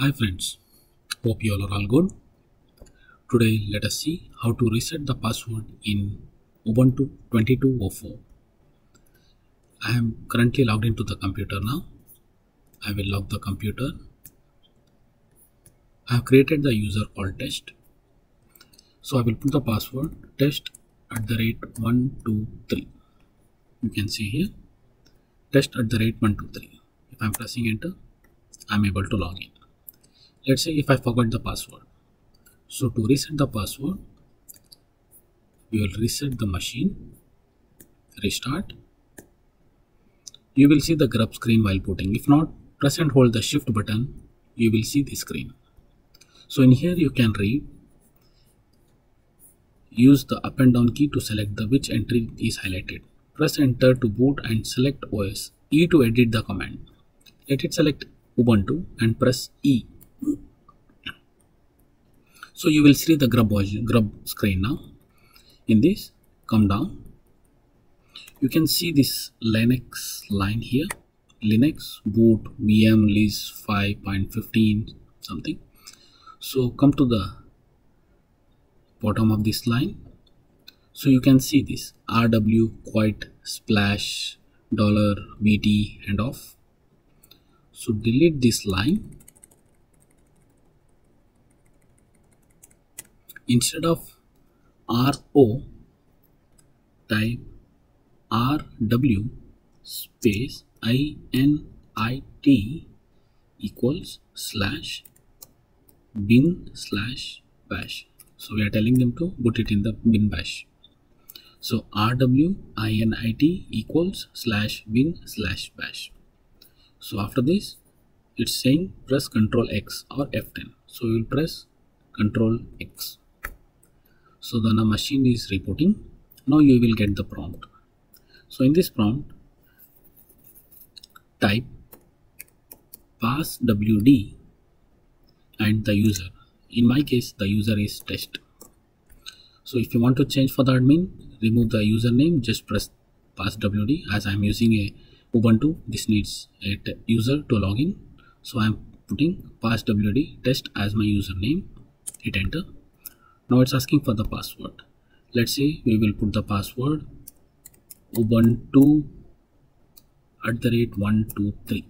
Hi friends, hope you all are all good. Today let us see how to reset the password in Ubuntu 22.04. I am currently logged into the computer now. I will log the computer. I have created the user called test. So I will put the password test at the rate 123. You can see here test at the rate 123. If I am pressing enter, I am able to log in. Let's say if I forgot the password. So to reset the password, we will reset the machine, restart. You will see the grub screen while booting If not, press and hold the shift button, you will see the screen. So in here you can read, use the up and down key to select the which entry is highlighted. Press enter to boot and select OS, E to edit the command. Let it select Ubuntu and press E so you will see the grub grub screen now. In this come down. You can see this linux line here. Linux boot vm list 5.15 something. So come to the bottom of this line. So you can see this rw quiet splash dollar vt and off. So delete this line instead of RO type RW space INIT equals slash bin slash bash. So we are telling them to put it in the bin bash. So RW INIT equals slash bin slash bash. So after this, it's saying press Control X or F10. So we will press Control X so the machine is reporting. Now you will get the prompt. So in this prompt type pass wd and the user. In my case the user is test. So if you want to change for the admin remove the username. Just press pass wd as i'm using a ubuntu this needs a user to log in. So i'm putting pass wd test as my username. Hit enter now it's asking for the password. Let's say we will put the password. Ubuntu at the rate 123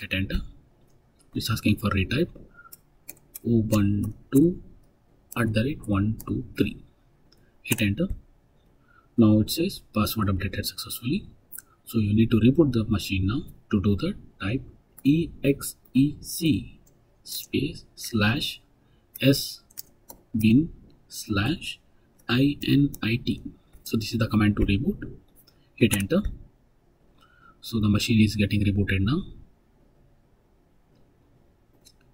hit enter. It's asking for retype. Ubuntu at the rate 123 hit enter. Now it says password updated successfully. So you need to reboot the machine now. To do that type exec space slash s bin slash init so this is the command to reboot. Hit enter. So the machine is getting rebooted now.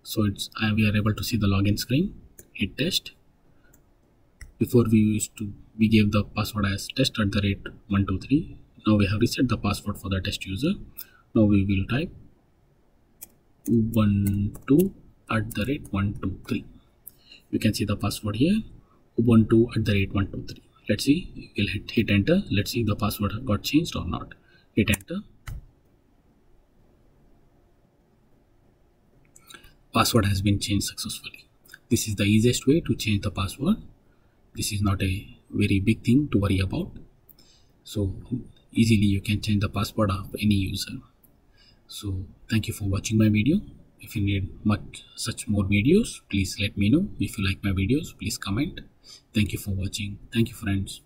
So it's uh, we are able to see the login screen. Hit test. Before we used to we gave the password as test at the rate 123 now we have reset the password for the test user. Now we will type ubuntu at the rate 123 you can see the password here ubuntu at the rate 123 let's see we'll hit, hit enter. Let's see the password got changed or not. Hit enter. Password has been changed successfully. This is the easiest way to change the password. This is not a very big thing to worry about. So easily you can change the password of any user. So thank you for watching my video if you need much such more videos please let me know. If you like my videos please comment. Thank you for watching. Thank you friends